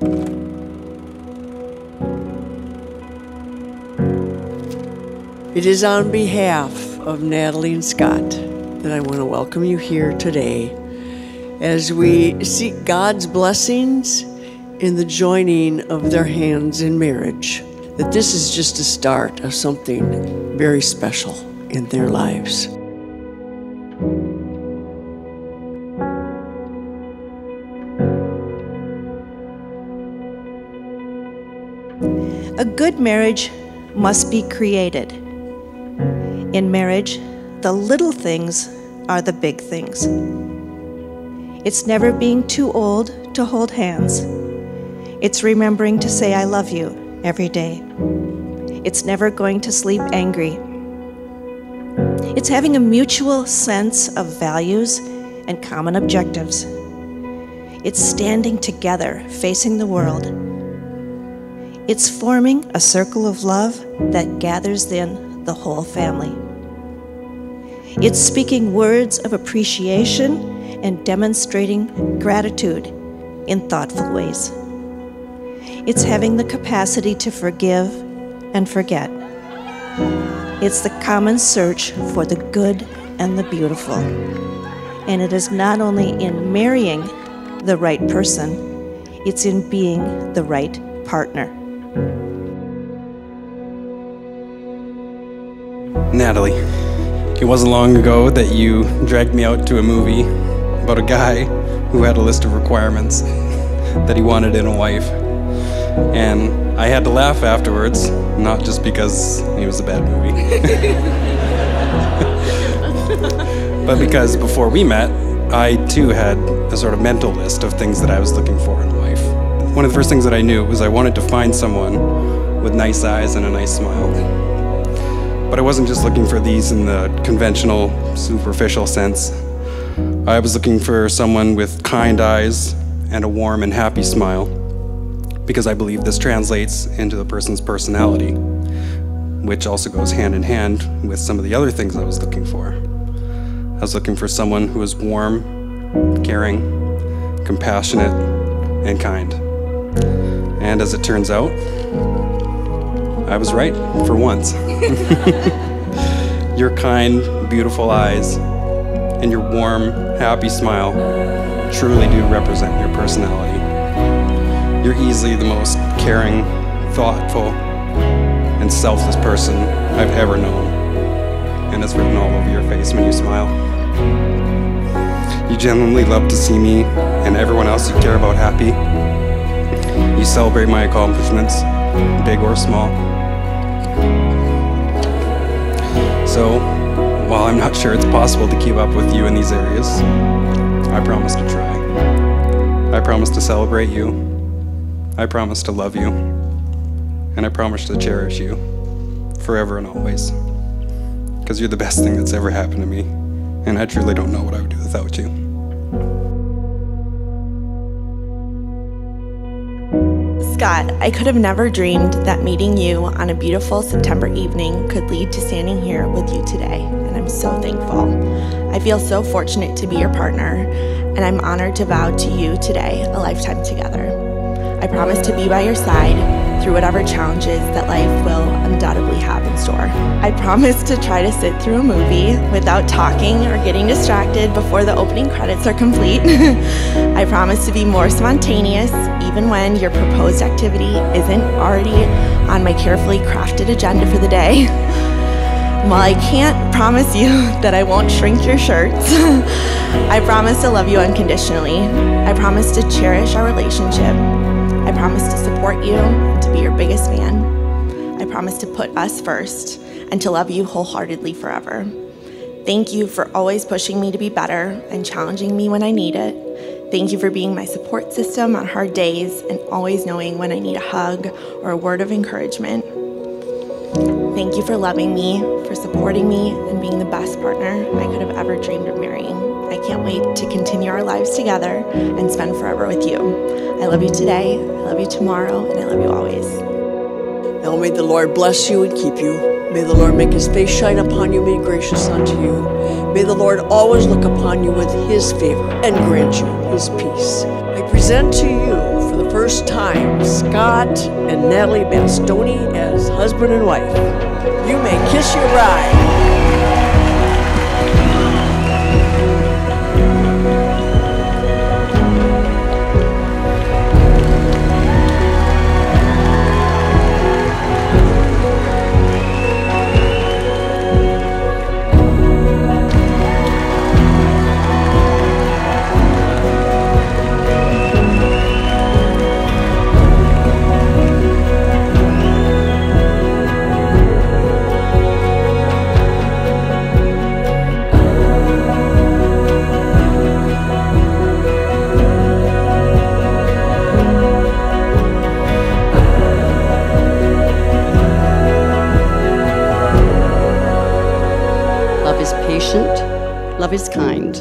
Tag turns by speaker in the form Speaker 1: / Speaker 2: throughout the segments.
Speaker 1: It is on behalf of Natalie and Scott that I want to welcome you here today as we seek God's blessings in the joining of their hands in marriage. That this is just a start of something very special in their lives.
Speaker 2: Good marriage must be created. In marriage, the little things are the big things. It's never being too old to hold hands. It's remembering to say, I love you every day. It's never going to sleep angry. It's having a mutual sense of values and common objectives. It's standing together, facing the world. It's forming a circle of love that gathers in the whole family. It's speaking words of appreciation and demonstrating gratitude in thoughtful ways. It's having the capacity to forgive and forget. It's the common search for the good and the beautiful. And it is not only in marrying the right person, it's in being the right partner.
Speaker 3: Natalie, it wasn't long ago that you dragged me out to a movie about a guy who had a list of requirements that he wanted in a wife. And I had to laugh afterwards, not just because it was a bad movie, but because before we met, I too had a sort of mental list of things that I was looking for in a wife. One of the first things that I knew was I wanted to find someone with nice eyes and a nice smile. But I wasn't just looking for these in the conventional, superficial sense. I was looking for someone with kind eyes and a warm and happy smile, because I believe this translates into the person's personality, which also goes hand in hand with some of the other things I was looking for. I was looking for someone who was warm, caring, compassionate, and kind. And as it turns out, I was right for once. your kind, beautiful eyes and your warm, happy smile truly do represent your personality. You're easily the most caring, thoughtful, and selfless person I've ever known. And it's written all over your face when you smile. You genuinely love to see me and everyone else you care about happy. You celebrate my accomplishments, big or small. So, while I'm not sure it's possible to keep up with you in these areas, I promise to try. I promise to celebrate you. I promise to love you. And I promise to cherish you forever and always. Because you're the best thing that's ever happened to me. And I truly don't know what I would do without you.
Speaker 4: Scott, I could have never dreamed that meeting you on a beautiful September evening could lead to standing here with you today, and I'm so thankful. I feel so fortunate to be your partner, and I'm honored to vow to you today a lifetime together. I promise to be by your side through whatever challenges that life will undoubtedly have in store. I promise to try to sit through a movie without talking or getting distracted before the opening credits are complete. I promise to be more spontaneous even when your proposed activity isn't already on my carefully crafted agenda for the day. While I can't promise you that I won't shrink your shirts, I promise to love you unconditionally. I promise to cherish our relationship. I promise to support you to be your biggest fan. I promise to put us first and to love you wholeheartedly forever. Thank you for always pushing me to be better and challenging me when I need it. Thank you for being my support system on hard days and always knowing when I need a hug or a word of encouragement. Thank you for loving me, for supporting me, and being the best partner I could have ever dreamed of marrying. I can't wait to continue our lives together and spend forever with you. I love you today, I love you tomorrow, and I love you always.
Speaker 1: Now may the Lord bless you and keep you. May the Lord make his face shine upon you, be gracious unto you. May the Lord always look upon you with his favor and grant you his peace. I present to you for the first time Scott and Natalie Bastoni as husband and wife. You may kiss your bride.
Speaker 5: Love is kind.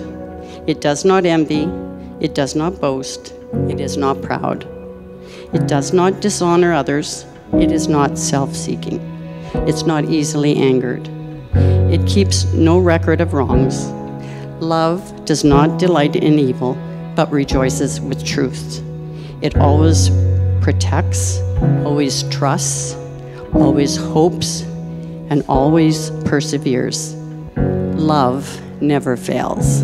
Speaker 5: It does not envy, it does not boast, it is not proud. It does not dishonor others, it is not self seeking, it's not easily angered. It keeps no record of wrongs. Love does not delight in evil, but rejoices with truth. It always protects, always trusts, always hopes, and always perseveres. Love never fails.